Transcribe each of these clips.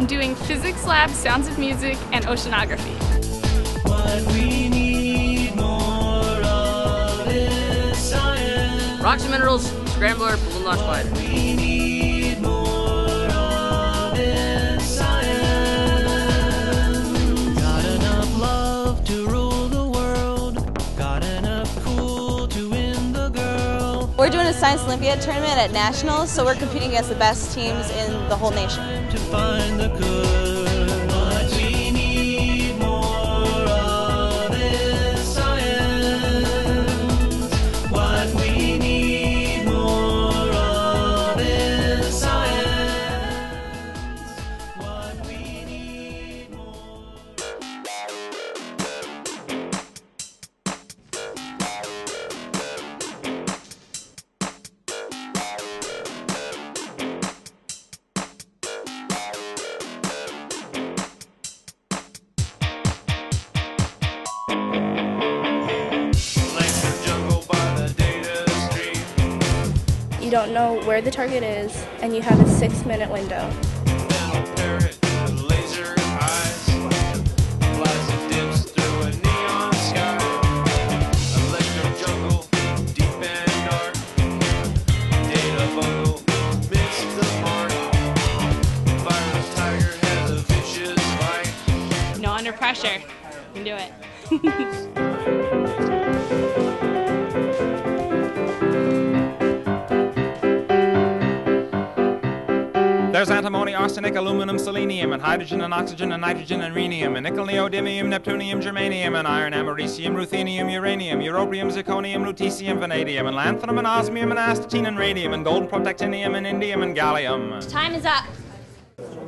I'm doing physics lab, sounds of music, and oceanography. Rocks and Minerals, Scrambler, Balloon Launch Glider. Science Olympiad tournament at Nationals, so we're competing against the best teams in the whole nation. You don't know where the target is, and you have a six minute window. Little parrot with laser eyes flies There's antimony, arsenic, aluminum, selenium, and hydrogen and oxygen and nitrogen and rhenium, and nickel, neodymium, neptunium, germanium, and iron, americium, ruthenium, uranium, europium, zirconium, lutetium, vanadium, and lanthanum, and osmium, and astatine, and radium, and gold, protactinium, and indium, and gallium. Time is up.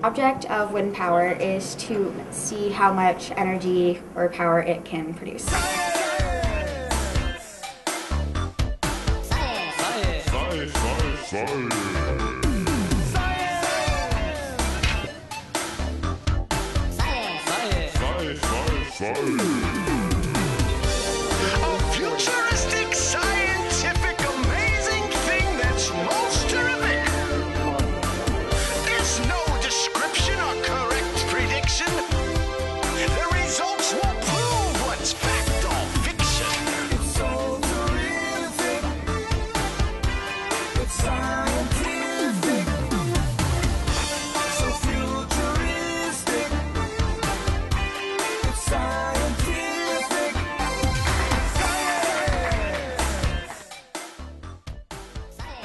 object of wind power is to see how much energy or power it can produce. A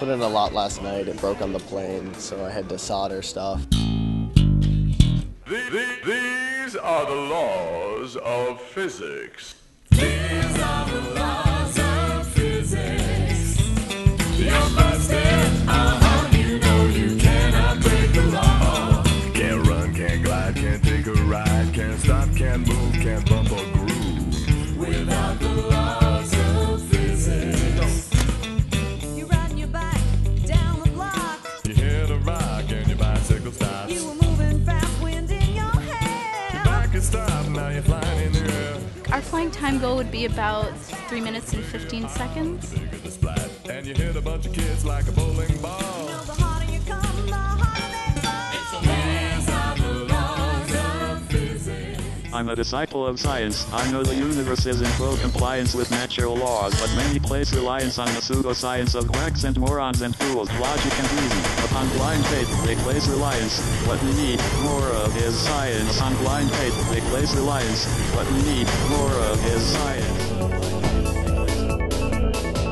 Put in a lot last night. It broke on the plane, so I had to solder stuff. These are the laws of physics. Can't run, can't glide, can't take a ride, can't stop, can't move, can't bump or groove. Without your stops. You were moving fast, wind in your hair. Back and stop, now you're flying in the air. Our flying time goal would be about 3 minutes and 15 seconds. Bigger the splat, and you hit a bunch of kids like a bowling ball. I'm a disciple of science. I know the universe is in full compliance with natural laws, but many place reliance on the pseudoscience of quacks and morons and fools, logic and reason. Upon blind faith, they place reliance. What we need more of is science. On blind faith, they place reliance. What we need more of is science.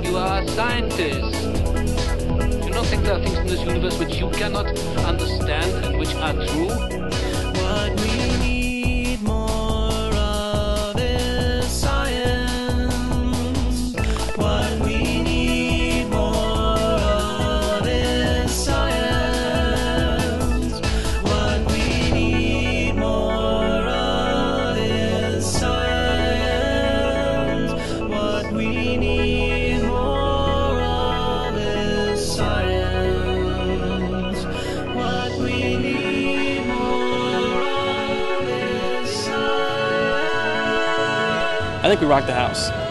You are a scientist. Do you not think there are things in this universe which you cannot understand and which are true? I think we rocked the house.